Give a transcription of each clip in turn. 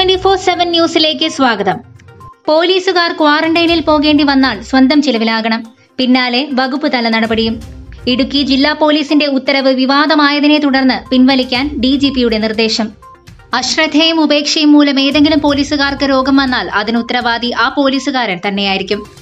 Twenty four seven ന്യൂസിലേക്ക് സ്വാഗതം. പോലീസുകാർ ക്വാറന്റൈനിൽ പോകേണ്ടി വന്നാൽ സ്വന്തം ചിലവിലാകണം. പിന്നാലെ വകുപ്പ് തല നടപടിയും. ഇടുക്കി ജില്ലാ പോലീസിന്റെ ഉത്തരവ് വിവാദമായതിനെ തുടർന്ന് പിൻവലിക്കാൻ ഡിജിപിയുടെ നിർദ്ദേശം. അശ്രദ്ധയും ഉപേക്ഷയും മൂലം ഏതെങ്കിലും പോലീസുകാർക്ക് രോഗം വന്നാൽ അതിന് ഉത്തരവാദി ആ പോലീസുകാരൻ തന്നെയായിരിക്കും.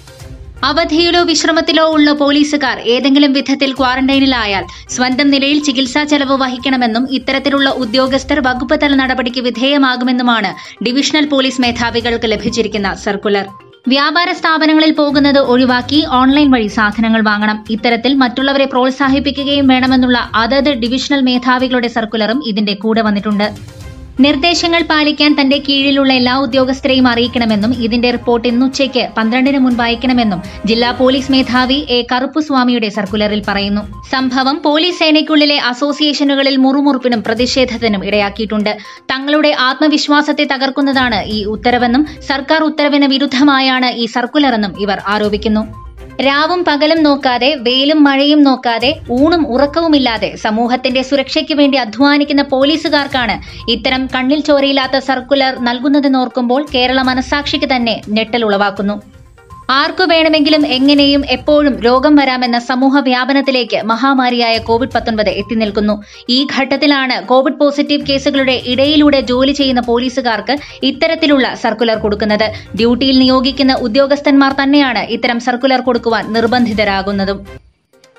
അവധിയിലോ വിശ്രമത്തിലോ ഉള്ള പോലീസുകാർ ഏതെങ്കിലും വിധത്തിൽ ക്വാറന്റൈനിലായാൽ സ്വന്തം നിലയിൽ ചികിത്സാ ചെലവ് വഹിക്കണമെന്നും ഇത്തരത്തിലുള്ള ഉദ്യോഗസ്ഥർ വകുപ്പ് തല നടപടിക്ക് വിധേയമാകുമെന്നുമാണ് ഡിവിഷണൽ പോലീസ് മേധാവികൾക്ക് ലഭിച്ചിരിക്കുന്ന സർക്കുലർ. വ്യാപാര സ്ഥാപനങ്ങളിൽ പോകുന്നത് ഒഴിവാക്കി ഓൺലൈൻ വഴി സാധനങ്ങൾ വാങ്ങണം. ഇത്തരത്തിൽ മറ്റുള്ളവരെ പ്രോത്സാഹിപ്പിക്കുകയും വേണമെന്നുള്ള അതത് ഡിവിഷണൽ മേധാവികളുടെ സർക്കുലറും ഇതിന്റെ കൂടെ വന്നിട്ടുണ്ട്. നിർദ്ദേശങ്ങൾ പാലിക്കാൻ തന്റെ കീഴിലുള്ള എല്ലാ ഉദ്യോഗസ്ഥരെയും അറിയിക്കണമെന്നും ഇതിന്റെ റിപ്പോർട്ട് ഇന്നുച്ചയ്ക്ക് പന്ത്രണ്ടിന് മുൻപ് അയക്കണമെന്നും ജില്ലാ പോലീസ് മേധാവി എ കറുപ്പുസ്വാമിയുടെ സർക്കുലറിൽ പറയുന്നു. സംഭവം പോലീസ് സേനയ്ക്കുള്ളിലെ അസോസിയേഷനുകളിൽ മുറുമുറുപ്പിനും പ്രതിഷേധത്തിനും ഇടയാക്കിയിട്ടുണ്ട്. തങ്ങളുടെ ആത്മവിശ്വാസത്തെ തകർക്കുന്നതാണ് ഈ ഉത്തരവെന്നും സർക്കാർ ഉത്തരവിന് വിരുദ്ധമായാണ് ഈ സർക്കുലറെന്നും ഇവർ ആരോപിക്കുന്നു. രാവും പകലും നോക്കാതെ വെയിലും മഴയും നോക്കാതെ ഊണും ഉറക്കവുമില്ലാതെ സമൂഹത്തിന്റെ സുരക്ഷയ്ക്ക് വേണ്ടി അധ്വാനിക്കുന്ന പോലീസുകാർക്കാണ് ഇത്തരം കണ്ണിൽ ചോരയില്ലാത്ത സർക്കുലർ നൽകുന്നതെന്നോർക്കുമ്പോൾ കേരള മനസാക്ഷിക്ക് തന്നെ ഞെട്ടലുളവാക്കുന്നു ആർക്കു വേണമെങ്കിലും എങ്ങനെയും എപ്പോഴും രോഗം വരാമെന്ന സമൂഹ വ്യാപനത്തിലേക്ക് മഹാമാരിയായ കോവിഡ് പത്തൊൻപത് എത്തി നിൽക്കുന്നു. ഈ ഘട്ടത്തിലാണ് കോവിഡ് പോസിറ്റീവ് കേസുകളുടെ ഇടയിലൂടെ ജോലി ചെയ്യുന്ന പോലീസുകാർക്ക് ഇത്തരത്തിലുള്ള സർക്കുലർ കൊടുക്കുന്നത്. ഡ്യൂട്ടിയിൽ നിയോഗിക്കുന്ന ഉദ്യോഗസ്ഥന്മാർ തന്നെയാണ് ഇത്തരം സർക്കുലർ കൊടുക്കുവാൻ നിർബന്ധിതരാകുന്നതും.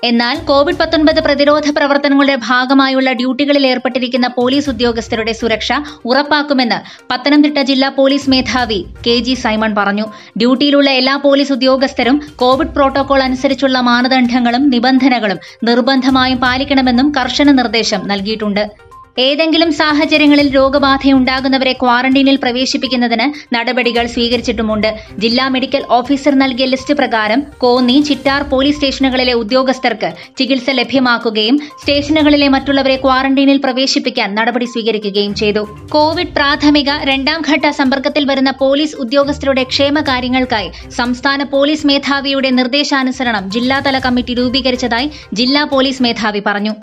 എന്നാൽ കോവിഡ് പത്തൊൻപത് പ്രതിരോധ പ്രവർത്തനങ്ങളുടെ ഭാഗമായുള്ള ഡ്യൂട്ടികളിൽ ഏർപ്പെട്ടിരിക്കുന്ന പോലീസ് ഉദ്യോഗസ്ഥരുടെ സുരക്ഷ ഉറപ്പാക്കുമെന്ന് പത്തനംതിട്ട ജില്ലാ പോലീസ് മേധാവി കെ ജി സൈമൺ പറഞ്ഞു. ഡ്യൂട്ടിയിലുള്ള എല്ലാ പോലീസ് ഉദ്യോഗസ്ഥരും കോവിഡ് പ്രോട്ടോകോൾ അനുസരിച്ചുള്ള മാനദണ്ഡങ്ങളും നിബന്ധനകളും നിർബന്ധമായും പാലിക്കണമെന്നും കർശന നിർദ്ദേശം നൽകിയിട്ടുണ്ട്. ഏതെങ്കിലും സാഹചര്യങ്ങളിൽ രോഗബാധയുണ്ടാകുന്നവരെ ക്വാറന്റീനിൽ പ്രവേശിപ്പിക്കുന്നതിന് നടപടികൾ സ്വീകരിച്ചിട്ടുമുണ്ട്. ജില്ലാ മെഡിക്കൽ ഓഫീസർ നൽകിയ ലിസ്റ്റ് പ്രകാരം കോന്നി ചിറ്റാർ പോലീസ് സ്റ്റേഷനുകളിലെ ഉദ്യോഗസ്ഥർക്ക് ചികിത്സ ലഭ്യമാക്കുകയും സ്റ്റേഷനുകളിലെ മറ്റുള്ളവരെ ക്വാറന്റീനിൽ പ്രവേശിപ്പിക്കാൻ നടപടി സ്വീകരിക്കുകയും ചെയ്തു. കോവിഡ് പ്രാഥമിക രണ്ടാം ഘട്ട സമ്പർക്കത്തിൽ വരുന്ന പോലീസ് ഉദ്യോഗസ്ഥരുടെ ക്ഷേമകാര്യങ്ങൾക്കായി സംസ്ഥാന പോലീസ് മേധാവിയുടെ നിർദ്ദേശാനുസരണം ജില്ലാതല കമ്മിറ്റി രൂപീകരിച്ചതായി ജില്ലാ പോലീസ് മേധാവി പറഞ്ഞു.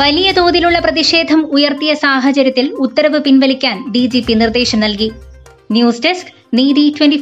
വലിയ തോതിലുള്ള പ്രതിഷേധം ഉയർത്തിയ സാഹചര്യത്തിൽ ഉത്തരവ് പിൻവലിക്കാൻ ഡി നിർദ്ദേശം നൽകി. ന്യൂസ് ഡെസ്ക് നീതി ട്വന്റി